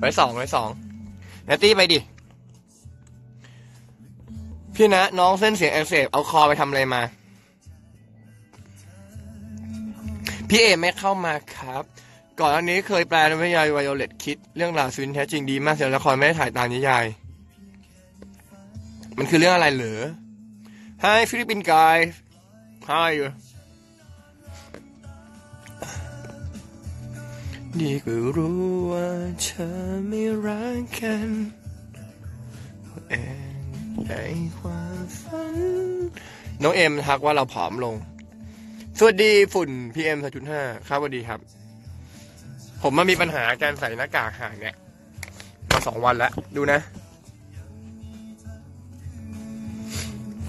ไว้สองไว้สองนัตตี้ไปดิ พี่นะ น้องเส้นเสียงอักเสบเอาคอไปทำอะไรมา พี่เอไม่เข้ามาครับ ก่อนอันนี้เคยแปลนวิยายไวโอเลตคิด เรื่องราวชีวิตแท้จริงดีมากเสียงละครไม่ได้ถ่ายตามนิยาย มันคือเรื่องอะไรเหรอ Hi ฟิลิปปินส์ guy How are you นี่ก็รู้ว่าเธอไม่รักกันเองในความฝัน น้องเอ็มทักว่าเราผอมลง สวัสดีฝุ่น PM 2.5ครับสวัสดีครับ ผมมามีปัญหาการใส่หน้ากากห่างเนี่ย มาสองวันแล้ว ดูนะ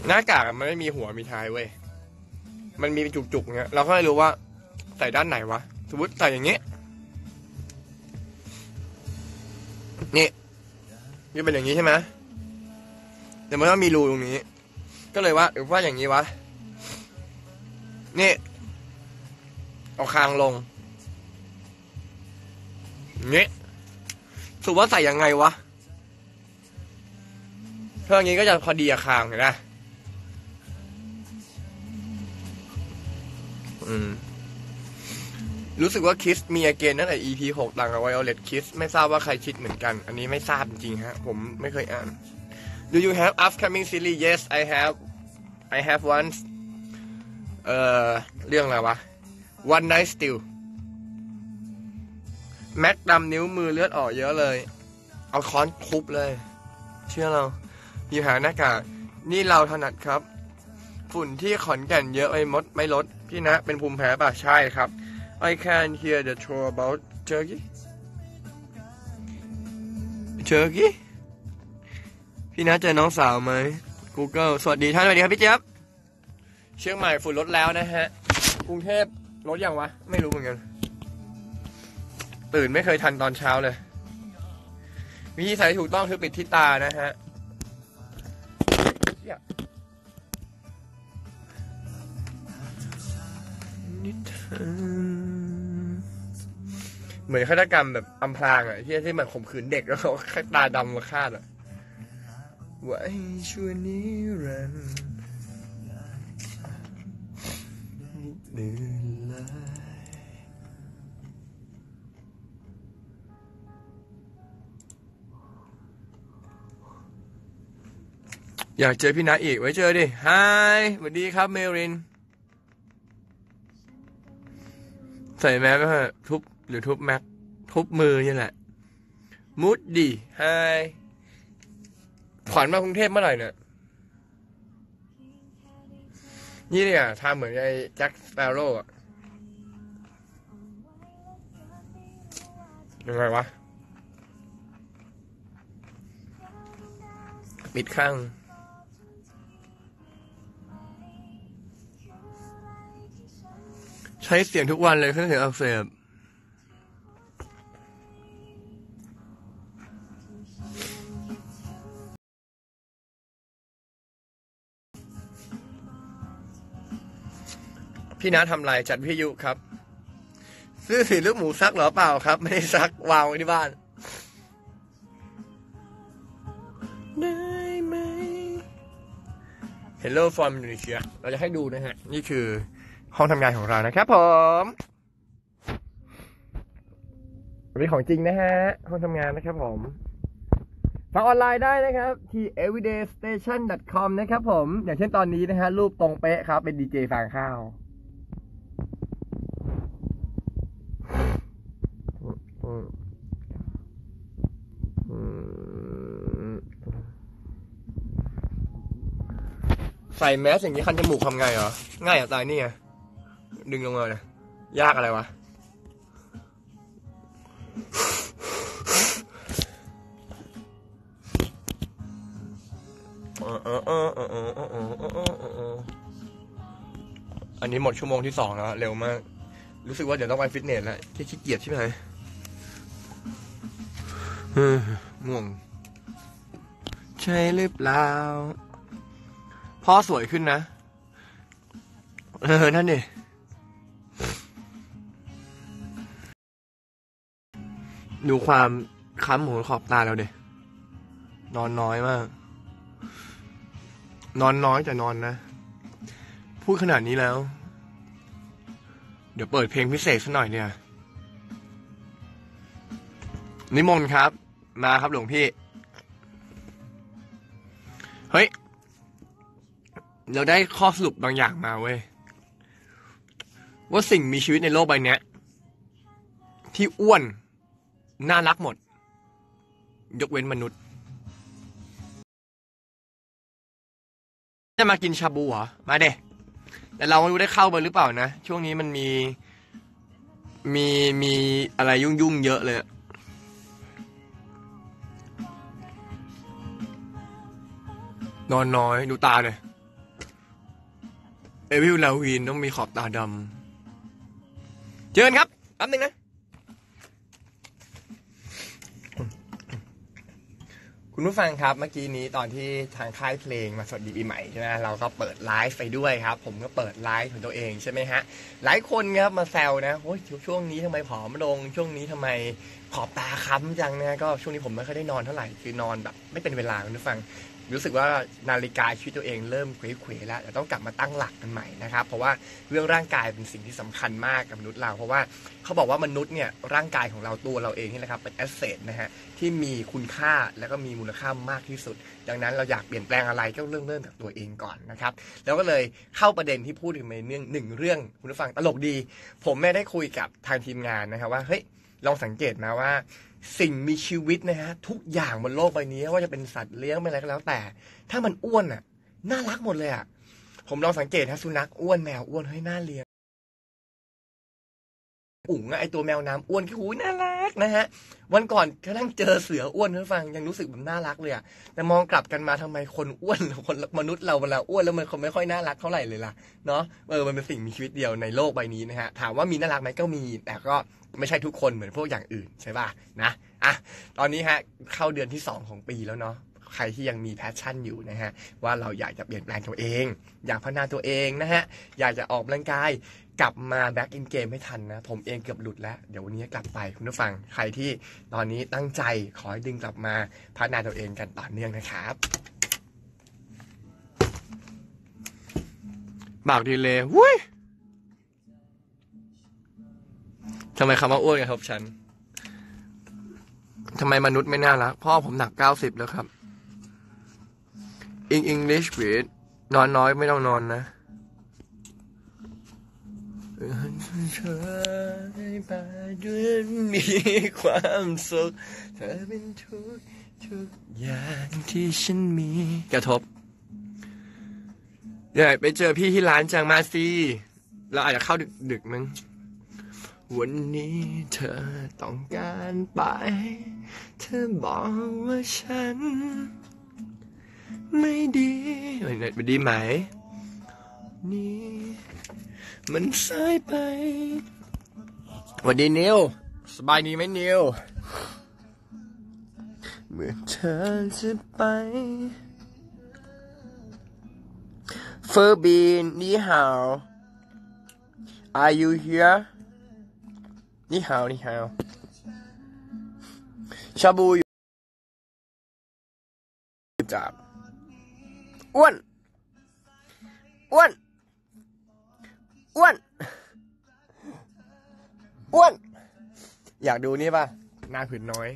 หน้ากากมันไม่มีหัวมีท้ายเว้ย มันมีจุกๆเงี้ย เราก็ไม่รู้ว่าใส่ด้านไหนวะ สมมติใส่อย่างเงี้ย นี่นี่เป็นอย่างนี้ใช่ไหมแต่มันก็มีรูตรงนี้ ก็เลยว่าหรือว่าอย่างนี้วะ นี่เอาคางลงนี้สรุปว่าใส่ยังไงวะเท่านี้ก็จะพอดีกับคางเห็นไหมอืม รู้สึกว่าคิสมีอาเกนตั้งแต่ EP 6ต่างกับ Violet Kiss ไม่ทราบว่าใครคิดเหมือนกัน อันนี้ไม่ทราบจริงๆฮะ ผมไม่เคยอ่าน Do you have upcoming series Yes I have I have once เอ่อเรื่องอะไรวะ One Night Still แม็กดำนิ้วมือเลือดออกเยอะเลย เอาค้อนทุบเลย เชื่อเรามีหาหน้ากากนี่เราถนัดครับ ฝุ่นที่ขอนแก่นเยอะไปมดไม่ลด พี่นะเป็นภูมิแพ้ป่ะใช่ครับ I can hear the troll about Turkey Turkey พี่นะเจอน้องสาวไหม Google สวัสดีท่านสวัสดีครับพี่เจี๊ยบ เชียงใหม่ฝุ่นลดแล้วนะฮะ กรุงเทพลดยังวะ ไม่รู้เหมือนกัน ตื่นไม่เคยทันตอนเช้าเลย วิธีใส่ถูกต้องคือปิดที่ตานะฮะเหี้ยนิทาน เหมือนฆาตกรรมแบบอำพรางอะที่ที่มันข่มขืนเด็กแล้วเขาตาดำมาฆ่าอะไว้ชั่วนิรันดร์เดือนลายอยากเจอพี่นัทอีกไว้เจอดิฮายสวัสดีครับเมริน ใส่แมสก็เถอะทุบ หรือทุบแม็ก ทุบมือนี่แหละ มุดดีฮายขวัญมากรุงเทพเมื่อไหร่เนี่ยนี่เนี่ยทำเหมือนไอ้แจ็คสเปโร่อะยังไงวะ ปิดข้างใช้เสียงทุกวันเลยเครื่องเสียงอักเสบ พี่น้าทำไรจัดวิทยุครับ ซื้อสีลูกหมูซักหรอเปล่าครับ ไม่ได้ซักวางไว้ที่บ้าน ได้ไหม Hello from Indonesia เราจะให้ดูนะฮะ นี่คือห้องทำงานของเรานะครับผมเป็นของจริงนะฮะ ห้องทำงานนะครับผมฟังออนไลน์ได้นะครับ ที่ everydaystation.com นะครับผม อย่างเช่นตอนนี้นะฮะ รูปตรงเป๊ะครับ เป็นดีเจฟางข้าว ใส่แมสอย่างนี้คันจมูกทำไงเหรอ ง่ายอย่าตายนี่ไง ดึงลงมาเลยยากอะไรวะ อันนี้หมดชั่วโมงที่สองแล้ว เร็วมาก รู้สึกว่าเดี๋ยวต้องไปฟิตเนสแล้วที่ขี้เกียจใช่ไหมง่วง ใช่หรือเปล่า พ่อสวยขึ้นนะ เออ นั่นดิดูความค้ำหัวขอบตาเราเดนอนน้อยมาก นอนน้อยแต่นอนนะ พูดขนาดนี้แล้ว เดี๋ยวเปิดเพลงพิเศษสักหน่อยเนี่ย นิมนต์ครับ มาครับหลวงพี่ เฮ้ย เราได้ข้อสรุปบางอย่างมาเว้ย ว่าสิ่งมีชีวิตในโลกใบเนี้ยที่อ้วน น่ารักหมด ยกเว้นมนุษย์ จะมากินชาบูเหรอ มาเด้แต่เราไม่รู้ได้เข้าไปหรือเปล่านะ ช่วงนี้มันมีมีมีอะไรยุ่งยุ่งเยอะเลย นอนน้อย ดูตาเลย เอวิลลาวีนต้องมีขอบตาดำเชิญครับแป๊บนึงนะ คุณผู้ฟังครับเมื่อกี้นี้ตอนที่ทางค่ายเพลงมาสวัสดีปีใหม่ใช่ไหมเราก็เปิดไลฟ์ไปด้วยครับ ผมก็เปิดไลฟ์ของตัวเองใช่ไหมฮะ หลายคนครับมาแซวนะโอ้ยช่วงนี้ทำไมผอมลง ช่วงนี้ทำไมขอบตาค้ำจังนะก็ช่วงนี้ผมไม่ค่อยได้นอนเท่าไหร่คือนอนแบบ ไม่เป็นเวลาคุณผู้ฟัง รู้สึกว่านาฬิกาชีวิตตัวเองเริ่มเคว้ๆแล้วเดี๋ยวต้องกลับมาตั้งหลักกันใหม่นะครับ เพราะว่าเรื่องร่างกายเป็นสิ่งที่สำคัญมากกับมนุษย์เรา เพราะว่าเขาบอกว่ามนุษย์เนี่ยร่างกายของเราตัวเราเองนี่แหละครับเป็นแอสเซทนะฮะที่มีคุณค่าแล้วก็มีมูลค่ามากที่สุด ดังนั้นเราอยากเปลี่ยนแปลงอะไรก็เริ่มเริ่มจากตัวเองก่อนนะครับแล้วก็เลยเข้าประเด็นที่พูดถึงในเรื่องหนึ่งเรื่องคุณผู้ฟังตลกดี ผมไม่ได้คุยกับทางทีมงานนะครับว่าเฮ้ยลองสังเกตนะว่า สิ่งมีชีวิตนะฮะทุกอย่างบนโลกใบนี้ว่าจะเป็นสัตว์เลี้ยงเป็นอะไรก็แล้วแต่ ถ้ามันอ้วนอะ น่ารักหมดเลยอะผมลองสังเกตนะสุนัขอ้วนแมวอ้วนเฮ้ยน่าเลี้ยง อุ๋งไอตัวแมวน้ำอ้วนคือหูน่ารักนะฮะ วันก่อนกำลังเจอเสืออ้วนคุณผู้ฟังยังรู้สึกแบบน่ารักเลยอะแต่มองกลับกันมาทำไมคนอ้วนคนมนุษย์เราเวลาอ้วนแล้วมันคนไม่ค่อยน่ารักเท่าไหร่เลยล่ะเนาะเออมันเป็นสิ่งมีชีวิตเดียวในโลกใบนี้นะฮะถามว่ามีน่ารักไหมก็มี แต่ก็ไม่ใช่ทุกคนเหมือนพวกอย่างอื่นใช่ป่ะนะอะตอนนี้ฮะเข้าเดือนที่สองของปีแล้วเนาะใครที่ยังมี passion อยู่นะฮะว่าเราอยากจะเปลี่ยนแปลงตัวเอง อยากพัฒนาตัวเองนะฮะอยากจะออกกำลังกาย กลับมา back in game ให้ทันนะ ผมเองเกือบหลุดแล้ว เดี๋ยววันนี้กลับไปคุณผู้ฟังใครที่ตอนนี้ตั้งใจขอให้ดึงกลับมาพัฒนาตัวเองกันต่อเนื่องนะครับบากดีเลยวุ้ยทำไมคำว่าอ้วนกระทบฉันทำไมมนุษย์ไม่น่ารักพ่อผมหนักเก้าสิบแล้วครับ In English please นอนน้อยไม่ต้องนอนนะ เธอไปด้วยมีความสุขเธอเป็นทุกทุกอย่างที่ฉันมีกระทบเดี๋ยวไปเจอพี่ที่ร้านจังมาสิเราอาจจะเข้าดึกดึกมั้งวันนี้เธอต้องการไป เธอบอกว่าฉัน ไม่ดีไม่ดีไหม นี่ มันสายไปวัสดีนิวสบายดีไหมนิวเมื่อเธอจะไปเฟอร์บีนนี่ฮาว Are you here นี่ฮาวนี่ฮาวชาบูอยู่จับอ้วนอ้วน อ้วนอ้วน อยากดูนี่ป่ะหน้าผืนน้อย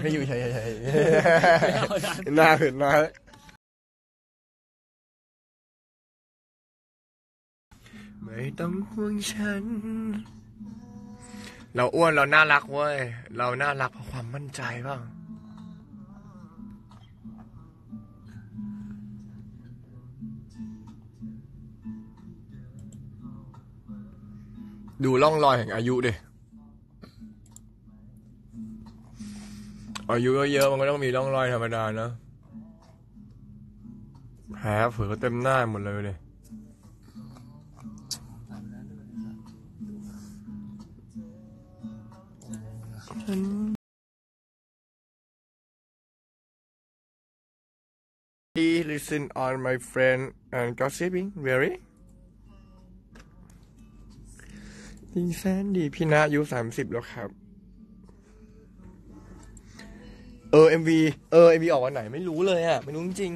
ให้อยู่เฉยๆหน้าผืนน้อยไม่ต้องห่วงฉัน เราอ้วนเราน่ารักเว้ย เราน่ารักเพราะความมั่นใจบ้าง ดูร่องรอยแห่งอายุดิอายุก็เยอะมันก็ต้องมีร่องรอยธรรมดานะแผลเผือเต็มหน้าหมดเลยเลย He listen on my friend and gossiping very ดีแฟนดีพี่นาอายุสามสิบแล้วครับ เออเอ็มวีเออเอ็มวีออกวันไหนไม่รู้เลยอะ ไม่รู้จริง